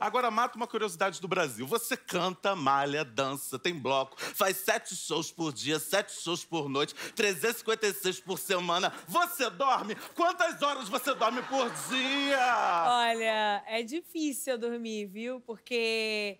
Agora mata uma curiosidade do Brasil. Você canta, malha, dança, tem bloco, faz sete shows por dia, sete shows por noite, 356 por semana. Você dorme? Quantas horas você dorme por dia? Olha, é difícil eu dormir, viu? Porque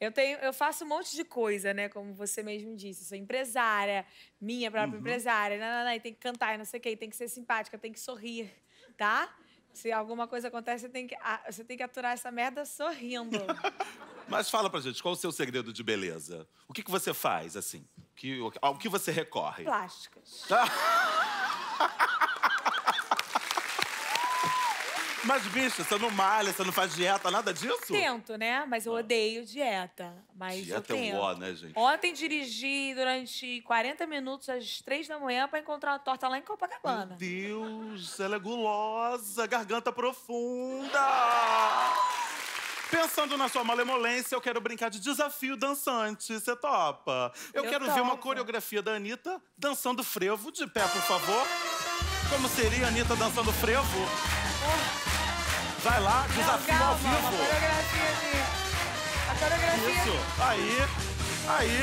eu tenho, eu faço um monte de coisa, né? Como você mesmo disse, sou empresária, minha própria empresária, não, não, não, e tem que cantar, e não sei o quê, e tem que ser simpática, tem que sorrir, tá? Se alguma coisa acontece, você tem que, você tem que aturar essa merda sorrindo. Mas fala pra gente, qual o seu segredo de beleza? O que, que você faz, assim? Que, ao que você recorre? Plásticas. Mas, bicha, você não malha, você não faz dieta, nada disso? Tento, né? Mas eu odeio dieta. Mas eu Dieta é tento. um ó, né, gente? Ontem dirigi durante 40 minutos às 3 da manhã pra encontrar uma torta lá em Meu Copacabana. Deus, ela é gulosa, garganta profunda. Pensando na sua malemolência, eu quero brincar de desafio dançante. Você topa? Eu, Eu quero ver uma topo. coreografia da Anitta dançando frevo. De pé, por favor. Como seria a Anitta dançando frevo? Vai lá, Não, desafio ao calma, vivo. uma coreografia de... A coreografia... Isso, aí, aí.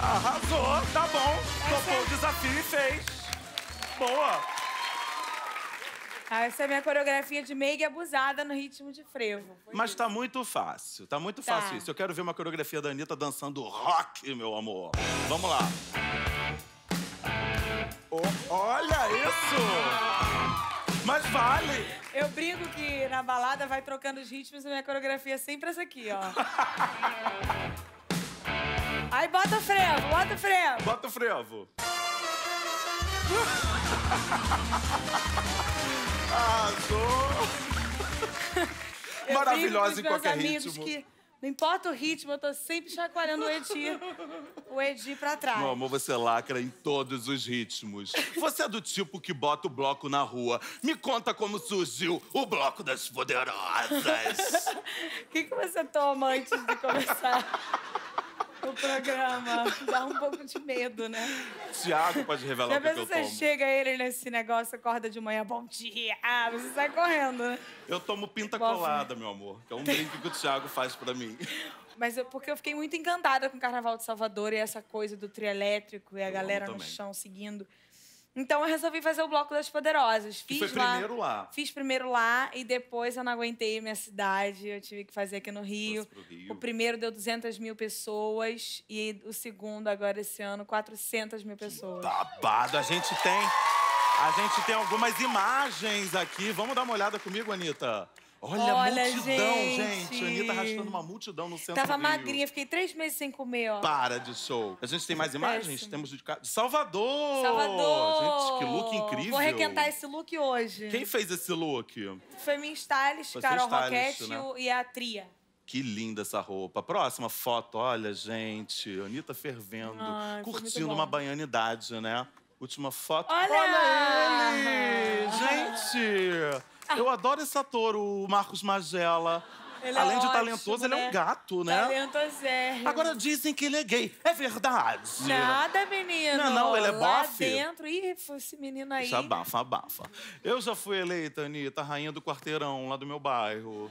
Arrasou, tá bom. Topou o desafio e fez. Boa. Ah, essa é a minha coreografia de meiga abusada no ritmo de frevo. Foi Mas isso. tá muito fácil, tá muito Tá. fácil isso. Eu quero ver uma coreografia da Anitta dançando rock, meu amor. Vamos lá. Oh, olha isso! Mas vale! Eu brinco que na balada vai trocando os ritmos e minha coreografia é sempre essa aqui, ó. Aí bota o frevo, bota o frevo. Bota o frevo. Arrasou! Eu Maravilhosa em qualquer ritmo. que não importa o ritmo, eu tô sempre chacoalhando o Edi, o Edi pra trás. Meu amor, você lacra em todos os ritmos. Você é do tipo que bota o bloco na rua. Me conta como surgiu o Bloco das Poderosas. O que, que você toma antes de começar o programa? Dá um pouco de medo, né? Tiago pode revelar Já o que, que pensa eu você tomo. chega ele nesse negócio, acorda de manhã, bom dia, ah, você sai correndo, né? Eu tomo pinta colada, meu amor. Que é um drink que o Thiago faz pra mim. Mas eu- porque eu fiquei muito encantada com o Carnaval de Salvador e essa coisa do trio elétrico e a Eu galera no chão seguindo. Então eu resolvi fazer o Bloco das Poderosas. Que Fiz foi primeiro lá. Fiz primeiro lá e depois eu não aguentei a minha cidade. Eu tive que fazer aqui no Rio. Rio. O primeiro deu 200 mil pessoas e o segundo, agora esse ano, 400 mil pessoas. Babado, a gente tem. A gente tem algumas imagens aqui. Vamos dar uma olhada comigo, Anitta? Olha, Olha, multidão, gente. gente. Anitta arrastando uma multidão no centro Tava do Rio. magrinha, fiquei três meses sem comer, ó. Para de show. A gente tem mais imagens? Péssimo. Temos de Salvador! Salvador! Gente, que look incrível. Vou requentar esse look hoje. Quem fez esse look? Foi minha stylist, Foi Carol stylist, Roquette né? e a Tria. Que linda essa roupa. Próxima foto, olha, gente. Anitta fervendo. Ai, curtindo uma baianidade, né? Última foto. Olha! ele! Gente! Eu adoro esse ator, o Marcos Magela. Ele é Além de ótimo, talentoso, ele é né? um gato, né? Talentosérrimo. Agora dizem que ele é gay. É verdade? Nada, menino. Não, não, ele é Lá bofe? dentro. Ih, esse menino aí. Isso abafa, abafa. Eu já fui eleita, Anitta, rainha do quarteirão lá do meu bairro.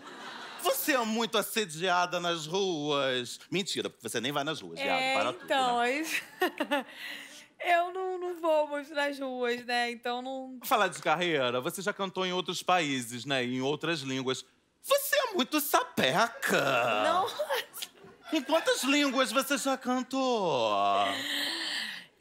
Você é muito assediada nas ruas. Mentira, você nem vai nas ruas. É, Para tudo, então, né? eu não, não vou muito nas ruas, né? Então não. Falar de carreira, você já cantou em outros países, né? Em outras línguas. Você é muito sapeca! Não. Em quantas línguas você já cantou?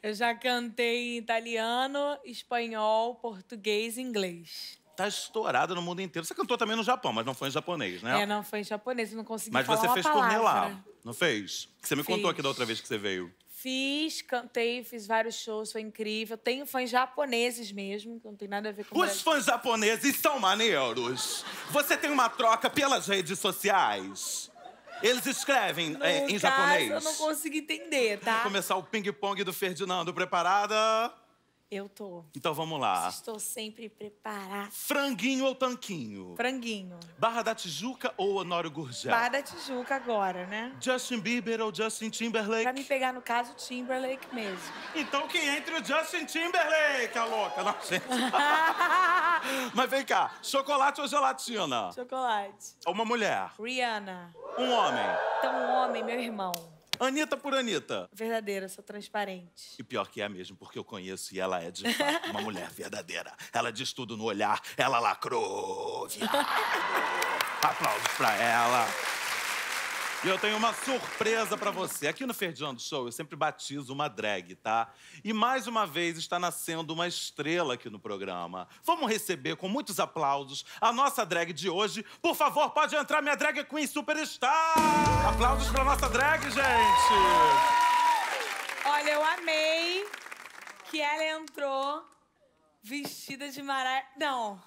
Eu já cantei em italiano, espanhol, português e inglês. Tá estourada no mundo inteiro. Você cantou também no Japão, mas não foi em japonês, né? É, não foi em japonês, eu não consegui Mas falar você uma fez turnê lá, não fez? Que Você me contou Fiz. aqui da outra vez que você veio. Fiz, cantei, fiz vários shows, foi incrível. Tenho fãs japoneses mesmo, que não tem nada a ver com Os fãs japoneses são maneiros. Você tem uma troca pelas redes sociais. Eles escrevem No é, em caso, japonês. eu não consigo entender, tá? Vamos começar o ping-pong do Ferdinando. Preparada? Eu tô. Então vamos lá. Estou sempre preparada. Franguinho ou tanquinho? Franguinho. Barra da Tijuca ou Honório Gurgel? Barra da Tijuca agora, né? Justin Bieber ou Justin Timberlake? Pra me pegar, no caso, Timberlake mesmo. Então quem entre o Justin Timberlake, a louca? Não, gente. Mas vem cá, chocolate ou gelatina? Chocolate. Uma mulher? Rihanna. Um homem? Então, um homem, meu irmão. Anitta por Anitta. Verdadeira, sou transparente. E pior que é mesmo, porque eu conheço e ela é de fato uma mulher verdadeira. Ela diz tudo no olhar, ela lacrou, viado. Aplausos pra ela. E eu tenho uma surpresa pra você. Aqui no Ferdiando Show eu sempre batizo uma drag, tá? E mais uma vez está nascendo uma estrela aqui no programa. Vamos receber com muitos aplausos a nossa drag de hoje. Por favor, pode entrar minha drag queen superstar. Aplausos pra nossa drag, gente. Olha, eu amei que ela entrou vestida de Mariah... Não.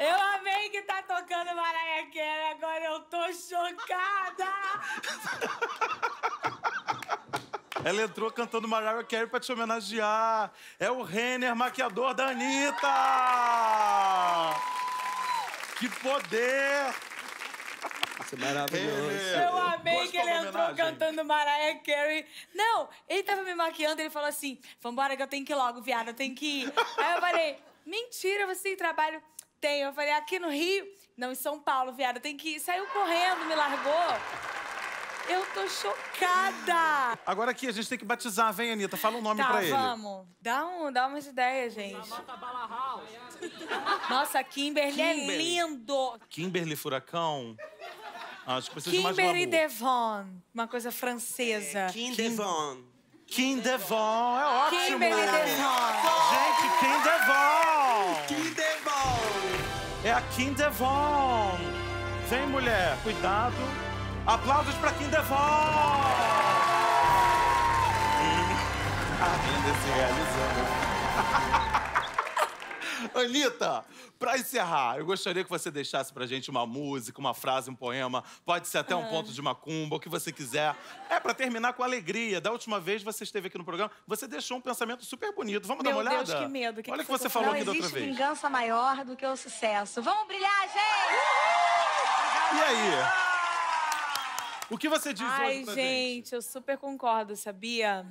Eu amei que tá tocando Mariah Carey, agora eu tô chocada! Ela entrou cantando Mariah Carey pra te homenagear. É o Renner, maquiador da Anitta! Que poder! Isso é maravilhoso. Eu amei Gostou que ele entrou homenagem? cantando Mariah Carey. Não, ele tava me maquiando, ele falou assim: vambora que eu tenho que ir logo, viado, eu tenho que ir. Aí eu falei: mentira, você tem trabalho? Tenho. Eu falei: aqui no Rio? Não, em São Paulo, viado, eu tenho que ir. Saiu correndo, me largou. Eu tô chocada. Agora aqui a gente tem que batizar, vem, Anitta, fala um nome Tá, pra ele. vamos. Dá, um, dá umas ideias, gente. Nossa, Kimberly, é Kimberly. lindo. Kimberly Furacão. Acho que precisa de mais Kimberly glamour. Devon, uma coisa francesa. Kim Devon. Kim Devon, é ótimo! Kimberly Devon. Gente, Kim Devon! Kim Devon. É a Kim Devon! Vem, mulher, cuidado. Aplausos pra Kim Devon! A linda se realizando. Anitta, pra encerrar, eu gostaria que você deixasse pra gente uma música, uma frase, um poema. Pode ser até um ponto de macumba, o que você quiser. É pra terminar com alegria. Da última vez você esteve aqui no programa, você deixou um pensamento super bonito. Vamos dar Meu uma olhada? Deus, que medo. Que Olha o que que você eu falou Não aqui da outra existe vez. vingança maior do que o sucesso. Vamos brilhar, gente! E aí? O que você diz Ai, hoje pra gente, eu super concordo, sabia?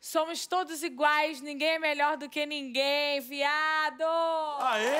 Somos todos iguais, ninguém é melhor do que ninguém, viado! Aê!